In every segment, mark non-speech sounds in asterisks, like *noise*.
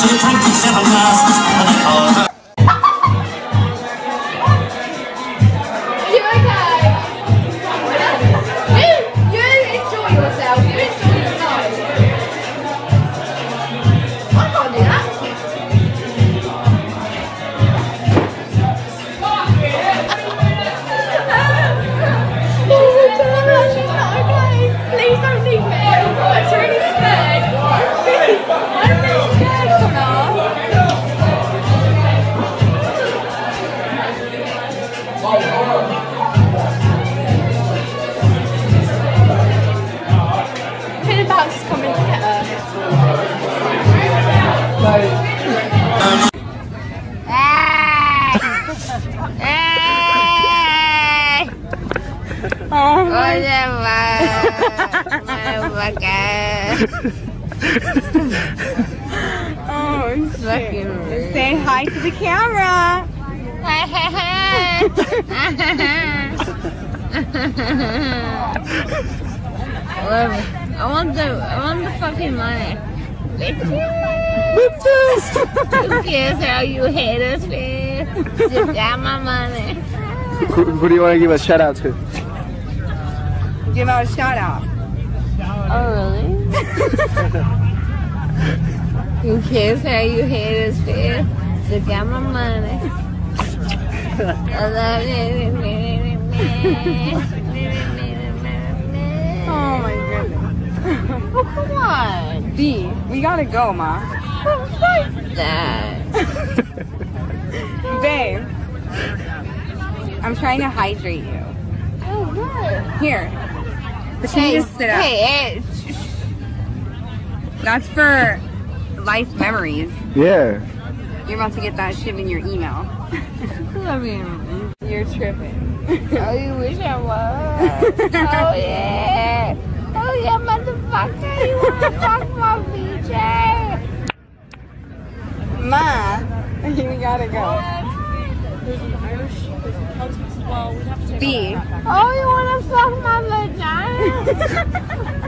she had Oh, my *laughs* oh, shit. Say hi to the camera. I want the I want the fucking money. Who cares how you hate us, man? Just got my money. Who, who do you want to give a shout out to? Give out a shout out. Oh really? Who cares how you hate us, man? Just got my money. I love you. *laughs* Oh my goodness. Oh, come on. B, we gotta go, ma. That. *laughs* Babe, I'm trying to hydrate you. Oh, what? Here. But you just sit up. hey, eh, hey, That's for life memories. Yeah. You're about to get that shit in your email. *laughs* I mean, You're tripping. *laughs* oh, you wish I was. Oh, *laughs* yeah. Oh, yeah, motherfucker. You want to fuck my BJ? Ma, we gotta go. B, Oh, you want to fuck my vagina? *laughs*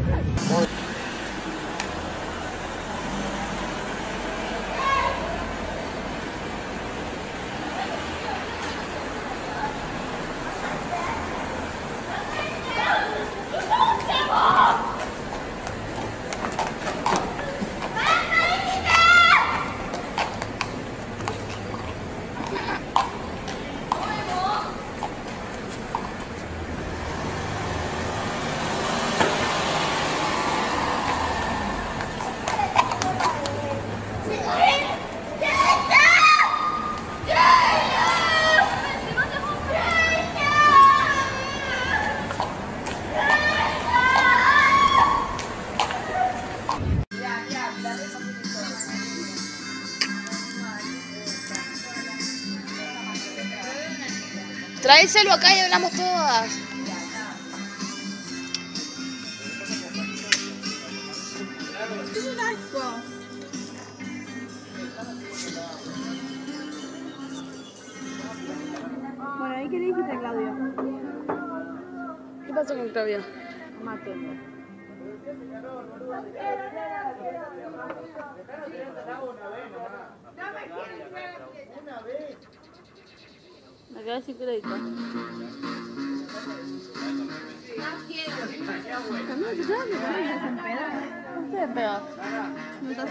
Tráeselo acá y hablamos todas. Bueno, ahí qué dijiste, Claudio. ¿Qué pasó con Claudio? Mate. Acá hay. No, no estás.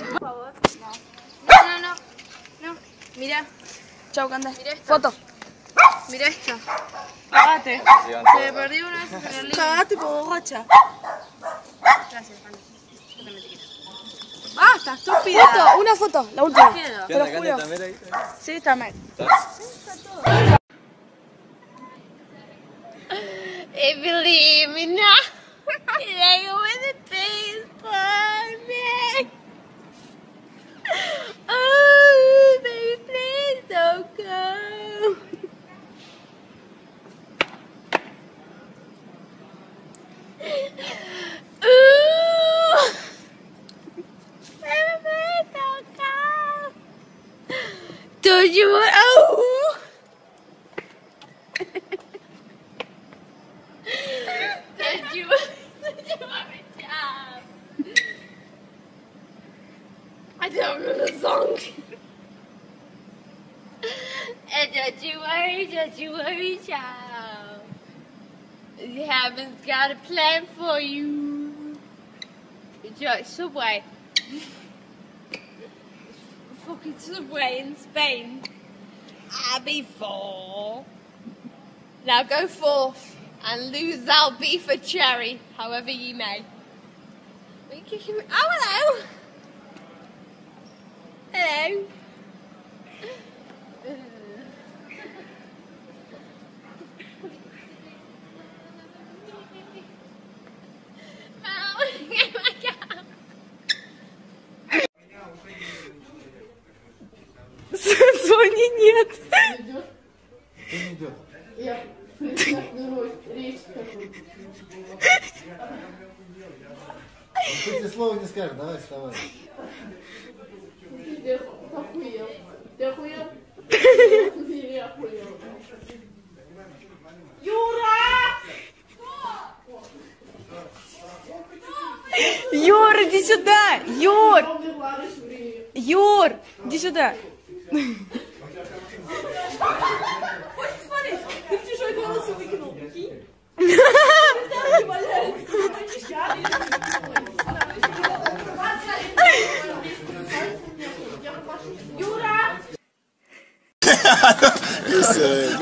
No. No No. No, Chau, Foto. Mirá esto. Cagate. Se me perdió una vez. Gracias, Basta, estúpida. Foto, una foto, la última. Te lo juro. Sí, está mal. Me now, *laughs* the for me. Heaven's got a plan for you. Enjoy Subway. Fucking Subway in Spain. I'll be four. Now go forth and lose thou beef for cherry, however ye may. Are you kicking me? Oh, hello! Hello. идет. Я речь скажу. Ну, Ты тебе слова не скажешь, давай вставай. Ты охуел. Ты охуел? Ты охуел. Юра! Юр, иди сюда! Юр! Юр, иди сюда! *laughs*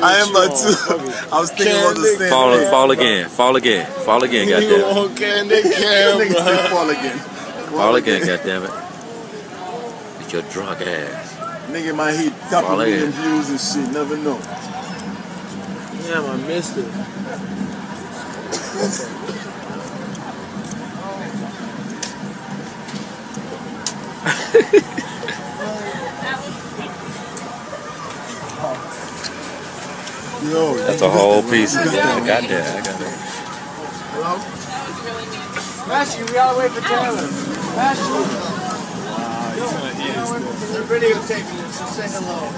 I am about to. I was thinking about the same Fall, thing. fall again. Fall again. Fall again. Goddamn. Okay, and they can. Nigga say fall again. Fall again. Goddamn it. With your drunk ass. Nigga might hit couple Fall million again. views and shit. Never know. Damn, I missed it. Yo, That's a whole piece. I got that. I got that. Ashley, we all wait for Taylor. Ashley. Uh, the video taking it, so say hello.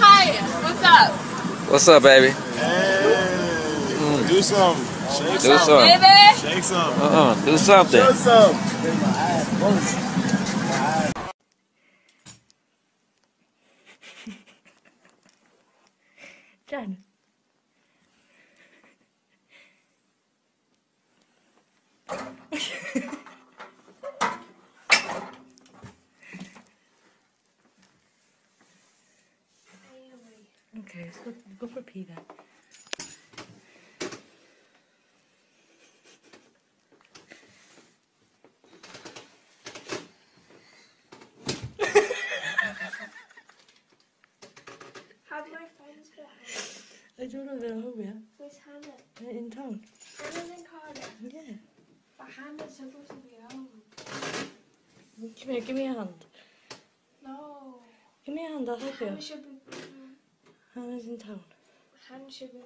Hi, what's up? What's up, baby? Hey, do something. Shake Do something. something. Baby? Shake something. Uh-uh. Do something. Do something. *laughs* Jen. *laughs* okay, let's go, go for pee then. Have my friends don't know they're home yet. Where's Hannah? They're in town. Hannah's in Cardiff. Yeah. But Hannah's supposed to be home. Come here, give me a hand. No. Give me a hand, I'll help you. Hannah should be. Hannah's in town. Hannah should be,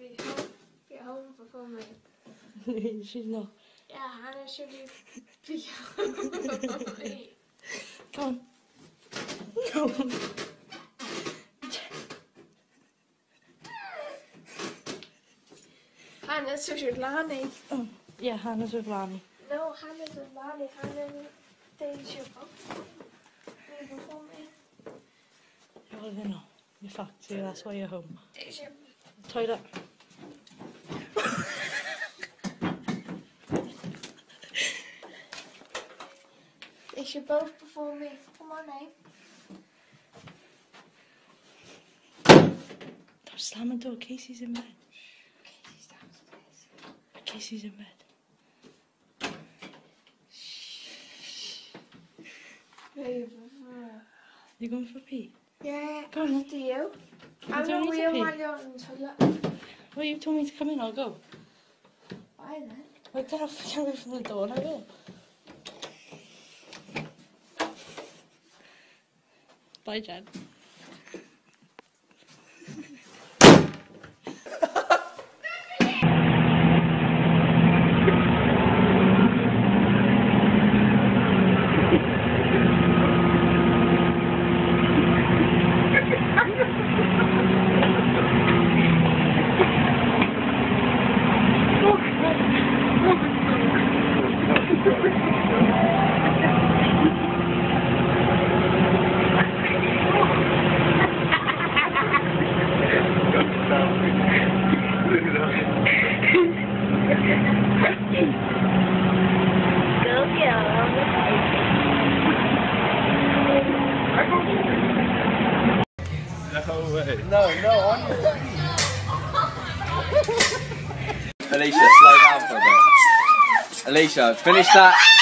be home. Be home before me. *laughs* She's not. Yeah, Hannah should be. Be *laughs* home before me. Come on. No. Hannah's with Lani. Yeah, Hannah's with Lani. No, Hannah's with Lani. Hannah, they should both be before me. Well, you know, you're fucked, so that's why you're home. They should. Toilet. They should both before me. Come on, eh? Don't slam the door, Casey's in bed. Okay, she's in bed. You going for a pee? Yeah, come after on. you. I'm the real man on the toilet. Well, you told me to come in, I'll go. Why then? Well, get off, get away from the door and I will. Bye, Jen. Way. No, no, on your Alicia, slow down for a bit. Alicia, finish that